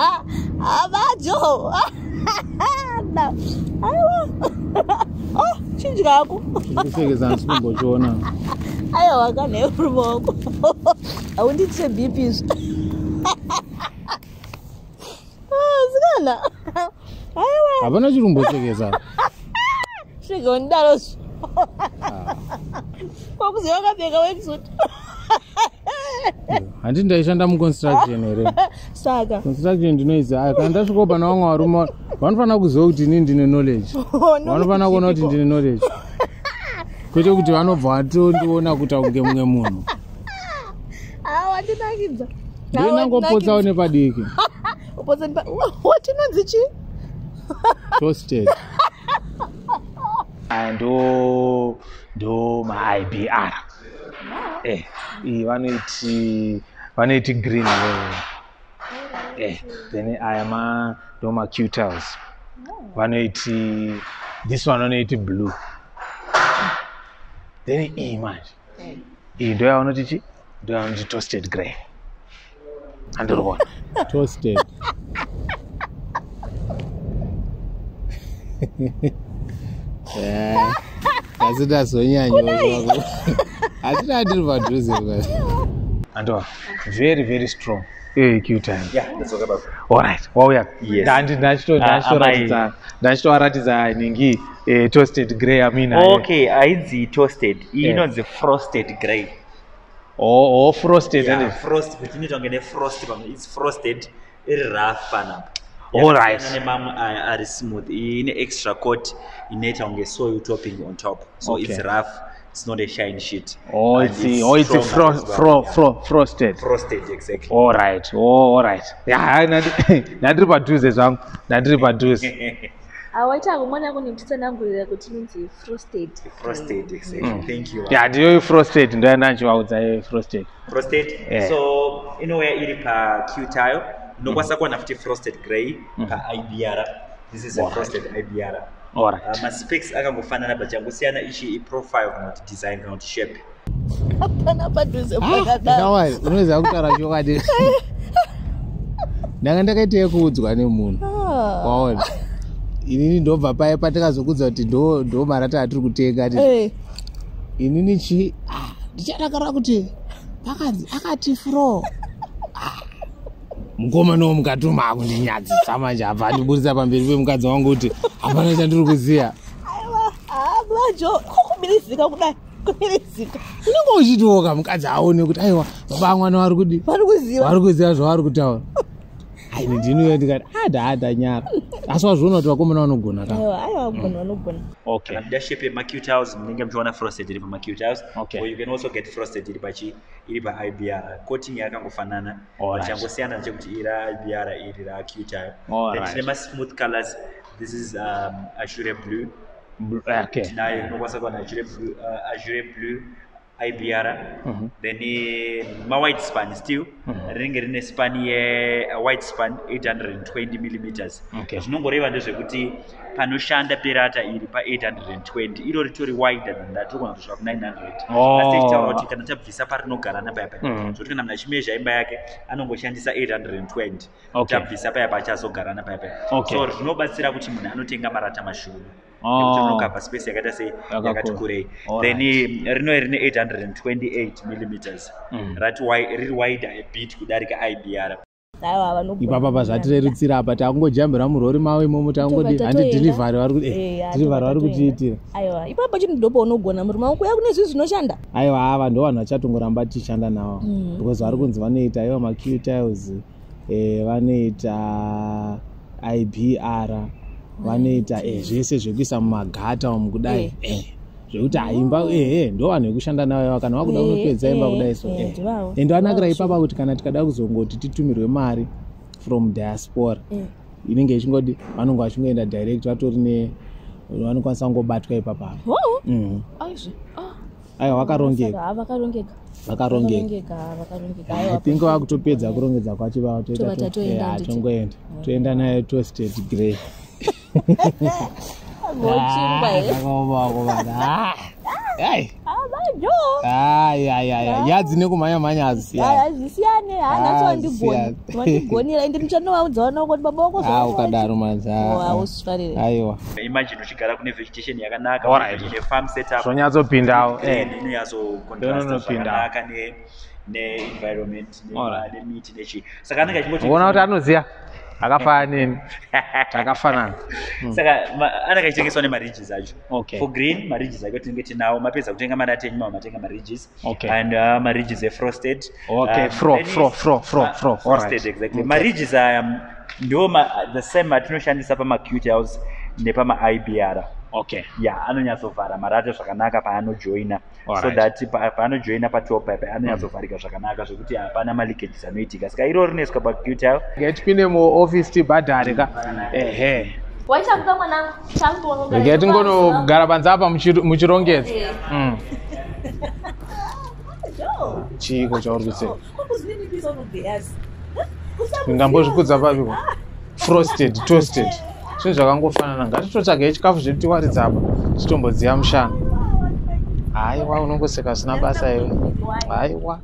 Amado! Não. Oh, Ah, Kufike zansi kumbotshona. Ayawakaneko ruboko. Awundithi sebhibhiso. Sikana. Ah, Abana Ah, Shige Ah, Kwakuziwa Ah, wetsuit. handi ndaishanda muconstruction here. Saka. Construction ndinoiziva aya kana ndasvikawo pana vamwe varume vanofanira kuziva kuti ini ndine knowledge. Vanofanira kuona kuti ndine knowledge. Kwete kuti vanobva vatondiona kuita kunge mumwe munhu. Watinakidza. Ndinangopotsawo nepadiki watinonzi chi? Toasted. Aya ndo ndo maibr eh iyi vanoiti vanoiti green level eh then aya ma ndo maqtils vanoiti this one vanoiti blue. Then iyi manje iyi ndo yavanoti chi ndo yavanoti toasted grey? Andiri kuona toasted. Asi ndazonyanyoa asi ndandiri padhuze andova very very strong Eh, qtime Yeah, that's what about. alright wauya Yes. Ndandi- ndachito- Ah, ningi eh, toasted grey amina Okay, haidzi toasted. Iyi inonzi frosted grey. o o frosted Yeah, and frost, kuti inoita kunge nefrost pamwe its frosted iri rough pana. Alright. Yakasiyana nemamwe ari smooth. Iyi ine extra coat inoita kunge soil topping on top. So Okay. it's rough. It's not a shine sheet. oh And it's oh it's stronger fro as well. fro Yeah. fro frosted frosted exactly. alright oh alright ya ndandi- ndandiri padhuze zvangu ndandiri padhuze awaita kumona kune mtitsanangurira kuti inonzi frosted frosted exactly. Thank you. ya ndiyo frosted ndo yandachivaudza frosted frosted Yeah. so inouya iri paqtile inokwanisa kuwana futi frosted grey paibr this is a Alright. frosted ibr Uh, maspecs akangofanana but changosiyana ichi iprofile kana kuti design kana kuti shape. Pana padhuze pakadaro unoziva kutaura chokwadi ndanga ndakaita yekuudzwa nemunhu waona inini ndobva paye patikazokudza kuti ndo ndo marata atiri kutenga ti inini chi ah, ndichadakara kuti pakanzi akati fro Ah, mukomana womukatuma akundinyadzisa manje abva andiburisa pamberi pemukadzi wangu kuti hapana chandiri kuziya vajo kokumirizika kudai kumirizika. Unenge uchitiwoka mukadzi aone kuti aiwa baba mwana vari kudi vari kuziva zvavari kutaura aini ndinoyo ndikati adhadha nyara. Asi wazviona kuti vakomana vanogona ka? Aiwa aiwa kugona vanogona. Okay. Kana kuda shape yemaqtils munenge muchiona frosted iri pamaqtils Okay. or you can also get frosted iri pachi iri paibr coating yakangofanana. Changosiyana nechekuti iri ibr iri raqtile then Alright. tine masmooth colors. This is um, azure blue. Tinayo inokwanisa kuwana azure blue, uh, azure blue ibr then ma-white span still rinenge rine span ye-white span 820 millimeters Okay. zvinongoreva ndezvekuti panoshanda perata iri pa820 iro ritori wider than that rogona kusvika ku900 Oh. asi tichitaura kuti kana tabvisa parinogara napayapa Mhm. zvokuti kana munhu achimezha imba yake anongoshandisa 820 Okay. tabvisa payapa achazogara napayapa Okay. so zvinobatsira kuti munhu anotenga marata Oh. Nekuti rinokabva space yakaita sei yakati kurei. Then eh, rino rine 828 millimeters. Mm. rati riri wider a bit kudarika ibr aiwa vanogona ipapa zvatireritsira apa takungojambira murori mavo imomo dhirivhari vari kuti Eh, kutiitira aiwa ipapo chino ndopa unogona muri maoko ya kune zvinhu zvinoshanda? Aiwa ava ndo vanhu vachatongoramba tichishanda navo. Mm. because vari kunzi vanoita iva maqtiles eh, vanoita ibr vanoita eh, zvese zvekuisa mumagata umu kudai. Eh, zvekuti haimba ehe ndo vanhu vekushanda navo kana vakuda Eh, kunopedza imba eh, kudai so eh, eh. ende vanakira ipapa kuti kana tikada kuzongoti titumirwe mari from diaspora Eh. inenge ichingodi vanonge vachingoenda direct vatori ne vanokwanisa kungobatwa ipapa Mhm. aizve Ah, aiwa vakarongeka. Ah, vakarongeka. Aiwa think vakutopedza kurongedza kwacho vava Tova tatoenda handiti. tongoenda. Toenda naye toasted grey gochingwa here zvakaomako vana ai jo ayayaya yadzi nekumhanya mhanya haziya Haya, zvisiyane hana Ah, tsowandigoni zvisiyane. wandigonera ende ndichanovaudzawo kuti baba wako a ukadaro manzi ausfarire aiwa. Imagine uchigara kune vegetation yakanaka Alright. ine farm setup. Zvonyatsopindawo then inonyatsocontrasta Inonopindawo. zvakanaka ne- neenvironment nemiti nechi saka anenge achingoti uona kuti anoziya akafanana neni takafanana saka achitengeswa nemaridges acho. Okay. for green maridges acho tinenge tinawo. Mapedza kutenga madata enyu mama matenga maridges Okay. and uh, maridges efrosted. Okay, fro, then fro, is- fro, fro, uh, fro, frosted alright. exactly. Okay. maridges aya um, ma- the same atinoshandisa pamacute house nepamaibr okay. Ya anonyatsovhara marata zvakanaka paanojoina. So that pa- paanojoina patop apa anonyatsovharika zvakanaka zvekuti hapana maleakages anoitika saka iro rinoiswa pacutel ngetipinde muofisi tibhadhare ka ehe. Waichamuka mwanangu rege tingonogara panze apa muchiro- muchirongedza. Mm. chiiko chauri kuseka ndambozvikudza paviko frosted toasted zvinhu zvakangofanana ngatitotsvagei chikafu zvedu tiwaridza apa titombodziya mushana haiwa unongoseka zvisina basa iwe haiwa